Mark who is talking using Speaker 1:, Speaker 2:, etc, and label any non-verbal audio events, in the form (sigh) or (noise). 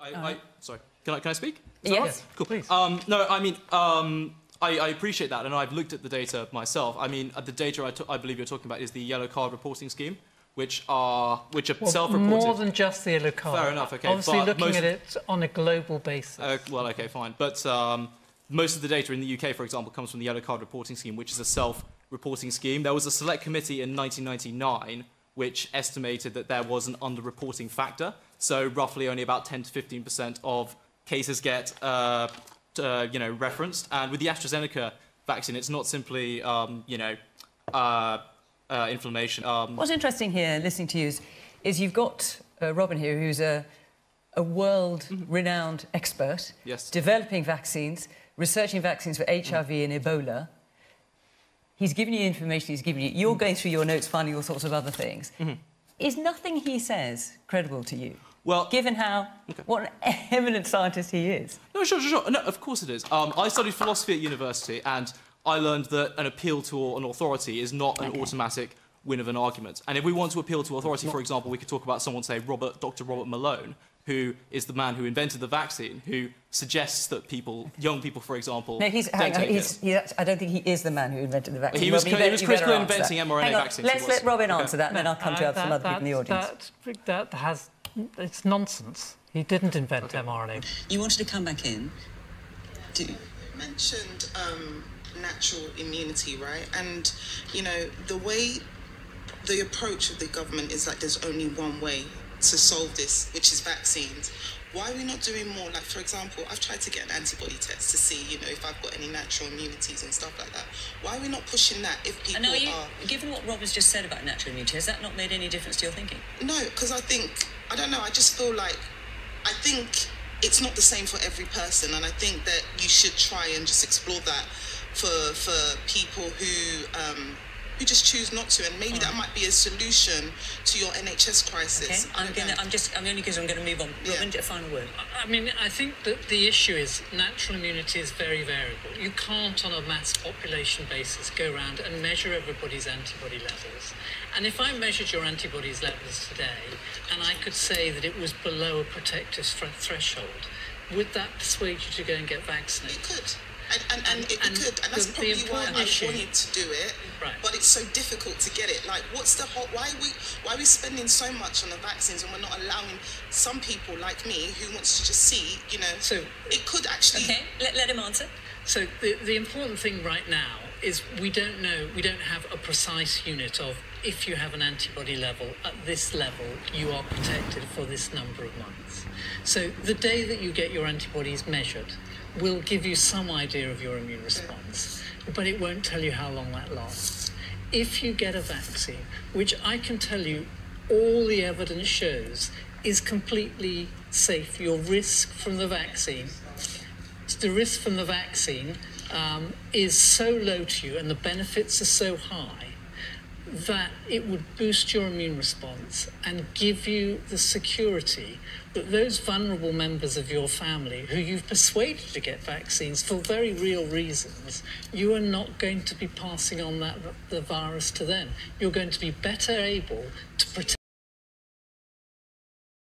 Speaker 1: I, I, sorry, can I, can I speak?
Speaker 2: Is yes,
Speaker 1: right? cool.
Speaker 2: Please.
Speaker 1: Um, no, I mean, um, I, I, appreciate that, and I've looked at the data myself. I mean, uh, the data I, I believe you're talking about is the yellow card reporting scheme, which are which are
Speaker 2: well,
Speaker 1: self-reported.
Speaker 2: More than just the yellow card.
Speaker 1: Fair enough. Okay.
Speaker 2: Obviously, looking at it on a global basis.
Speaker 1: Uh, well, okay, fine. But um, most of the data in the UK, for example, comes from the yellow card reporting scheme, which is a self-reporting scheme. There was a select committee in 1999 which estimated that there was an underreporting factor. So roughly only about 10 to 15% of cases get uh, uh, you know, referenced. And with the AstraZeneca vaccine, it's not simply, um, you know, uh, uh, inflammation. Um,
Speaker 3: What's interesting here, listening to you, is, is you've got uh, Robin here, who's a, a world-renowned expert,
Speaker 1: yes.
Speaker 3: developing vaccines, researching vaccines for HIV mm. and Ebola. He's given you information he's given you. You're going through your notes, finding all sorts of other things. Mm -hmm. Is nothing he says credible to you? Well, given how okay. what an (laughs) eminent scientist he is.
Speaker 1: No, sure, sure, sure. No, of course it is. Um, I studied philosophy at university, and I learned that an appeal to an authority is not an okay. automatic win of an argument. And if we want to appeal to authority, for example, we could talk about someone, say, Robert, Dr. Robert Malone, who is the man who invented the vaccine, who suggests that people, young people, for example,
Speaker 3: no, he's,
Speaker 1: don't take
Speaker 3: he's, he's, I don't think he is the man who invented the vaccine.
Speaker 1: He was,
Speaker 3: Robin,
Speaker 1: he was critical in inventing mRNA vaccines.
Speaker 3: Let's let Robin answer that, and then I'll come to
Speaker 2: uh,
Speaker 3: some other people in the audience.
Speaker 2: That, that has, it's nonsense. He didn't invent okay. mRNA.
Speaker 4: You wanted to come back in.
Speaker 5: Do you mentioned um, natural immunity, right? And you know the way, the approach of the government is that there's only one way to solve this, which is vaccines. Why are we not doing more? Like, for example, I've tried to get an antibody test to see, you know, if I've got any natural immunities and stuff like that. Why are we not pushing that if people
Speaker 4: are,
Speaker 5: you, are...
Speaker 4: Given what Rob has just said about natural immunity, has that not made any difference to your thinking?
Speaker 5: No, because I think, I don't know, I just feel like I think it's not the same for every person, and I think that you should try and just explore that for for people who um, who just choose not to, and maybe that might be a solution to your NHS crisis.
Speaker 4: Okay, I'm gonna, I'm just, I'm only because I'm going to move on. Robin, yeah. a final word.
Speaker 2: I mean, I think that the issue is natural immunity is very variable. You can't, on a mass population basis, go around and measure everybody's antibody levels. And if I measured your antibodies levels today, and I could say that it was below a protective threshold, would that persuade you to go and get vaccinated?
Speaker 5: It could. And, and, and, and, it, and could, and that's the, probably the why I issue. wanted to do it. Right. But it's so difficult to get it. Like, what's the whole? Why are we why are we spending so much on the vaccines and we're not allowing some people like me who wants to just see, you know? So it could actually.
Speaker 4: Okay, let, let him answer.
Speaker 2: So the the important thing right now is we don't know, we don't have a precise unit of if you have an antibody level at this level, you are protected for this number of months. So the day that you get your antibodies measured will give you some idea of your immune response, but it won't tell you how long that lasts. If you get a vaccine, which I can tell you all the evidence shows is completely safe, your risk from the vaccine, the risk from the vaccine um, is so low to you and the benefits are so high that it would boost your immune response and give you the security that those vulnerable members of your family who you've persuaded to get vaccines for very real reasons, you are not going to be passing on that the virus to them. You're going to be better able to protect